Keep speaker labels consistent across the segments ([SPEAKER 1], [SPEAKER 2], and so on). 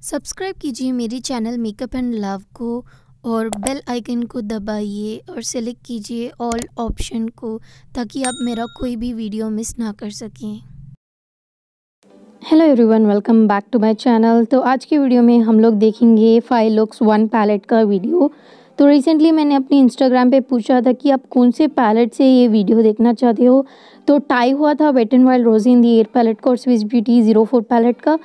[SPEAKER 1] Subscribe कीजिए मेरे channel makeup and love को और बेल आइकन को दबाइए और सेलेक्ट कीजिए ऑल ऑप्शन को ताकि आप मेरा कोई भी वीडियो मिस ना कर सकें।
[SPEAKER 2] Hello everyone welcome back to my channel तो आज की वीडियो में हम लोग देखेंगे फाइव लुक्स वन पैलेट का वीडियो। तो रिसेंटली मैंने अपने इंस्टाग्राम पे पूछा था कि आप कौन से पैलेट से ये वीडियो देखना चाहते हो? तो टाई हुआ था वेट एंड वाइल्ड रोजी इन दी एयर पैलेट का और Swiss beauty zero four palette का।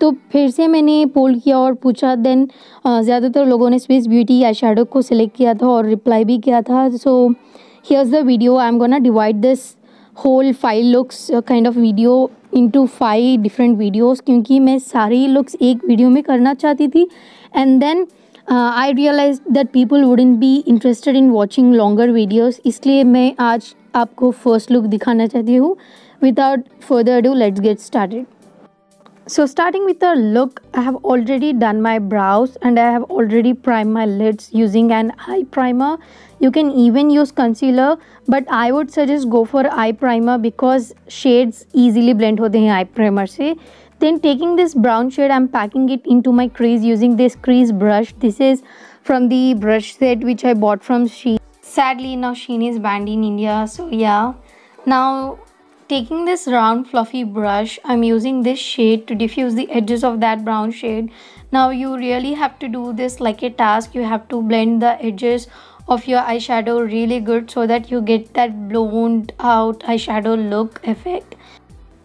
[SPEAKER 2] तो फिर से मैंने पोल किया और पूछा देन ज़्यादातर लोगों ने स्विस ब्यूटी या शेडो को सिलेक्ट किया था और रिप्लाई भी किया था। So here's the video I am go gonna divide this whole five looks kind of video into five different videos क्योंकि मैं सारी लुक्स एक वीडियो में करना चाहती थी। And then I realize that people wouldn't be interested in watching longer videos इसलिए मैं आज आपको फ़र्स्ट लुक दिखाना चाहती हूँ। Without further do let's get started so starting with the look i have already done my brows and i have already primed my lids using an eye primer. You can even use concealer but i would suggest go for eye primer because shades easily blend hote hain eye primer se then taking this brown shade i'm packing it into my crease using this crease brush. This is from the brush set which i bought from shein. Sadly now shein is banned in india so yeah. Now taking this round fluffy brush i'm using this shade to diffuse the edges of that brown shade. Now you really have to do this like a task. You have to blend the edges of your eyeshadow really good so that you get that blown out eyeshadow look effect.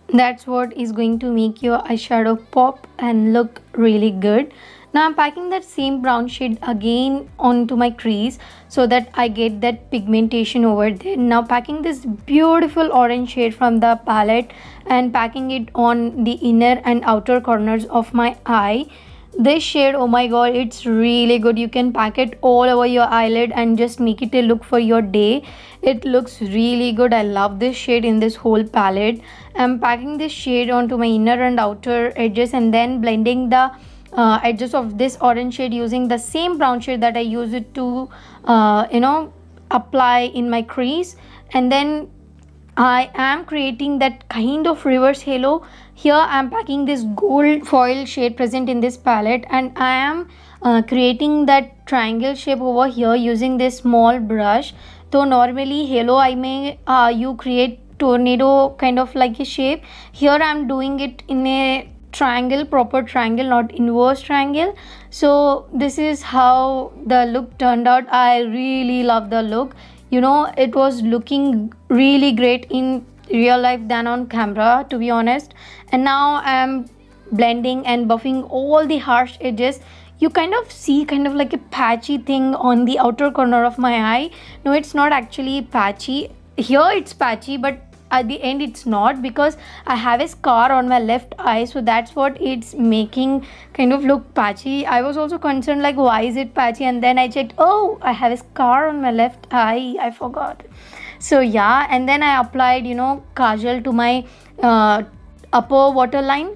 [SPEAKER 2] That's what is going to make your eyeshadow pop and look really good now i'm packing that same brown shade again onto my crease so that i get that pigmentation over there. Now packing this beautiful orange shade from the palette and packing it on the inner and outer corners of my eye. This shade oh my god it's really good. You can pack it all over your eyelid and just make it a look for your day. It looks really good. I love this shade in this whole palette. I'm packing this shade onto my inner and outer edges and then blending the uh, edges of this orange shade using the same brown shade that I use it to uh, you know apply in my crease. And then I am creating that kind of reverse halo. Here I am packing this gold foil shade present in this palette. And I am uh, creating that triangle shape over here using this small brush. So normally halo I may uh, you create tornado kind of like a shape. Here I am doing it in a triangle proper triangle not inverse triangle. So this is how the look turned out. I really love the look. You know it was looking really great in real life than on camera to be honest. And now i'm blending and buffing all the harsh edges. You kind of see kind of like a patchy thing on the outer corner of my eye. No it's not actually patchy. Here it's patchy but at the end it's not because I have a scar on my left eye so that's what it's making kind of look patchy. I was also concerned like why is it patchy? And then I checked oh I have a scar on my left eye. I forgot. So yeah and then I applied you know kajal to my uh, upper waterline.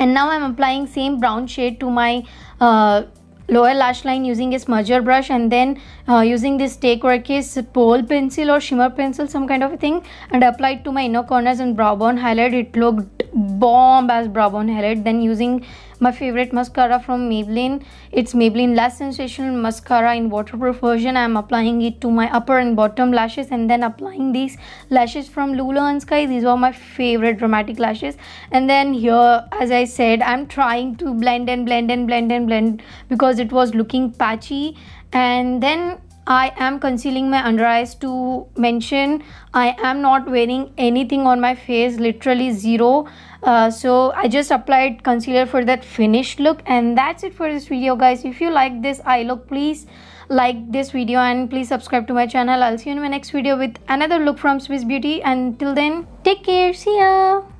[SPEAKER 2] And now I'm applying same brown shade to my uh, lower lash line using a smudger brush and then uh, using this Stay Krokis pole pencil or shimmer pencil some kind of a thing and applied to my inner corners and brow bone highlight. It looked bomb as brow bone highlight. Then using my favorite mascara from Maybelline. It's Maybelline Lash Sensational Mascara in waterproof version. I'm applying it to my upper and bottom lashes and then applying these lashes from Lulu and Sky. These are my favorite dramatic lashes. And then here as I said I'm trying to blend and blend and blend and blend because it was looking patchy. And then I am concealing my under eyes to mention I am not wearing anything on my face literally zero uh, so I just applied concealer for that finished look and that's it for this video guys. If you like this eye look please like this video and please subscribe to my channel. I'll see you in my next video with another look from Swiss Beauty. Until then take care. See ya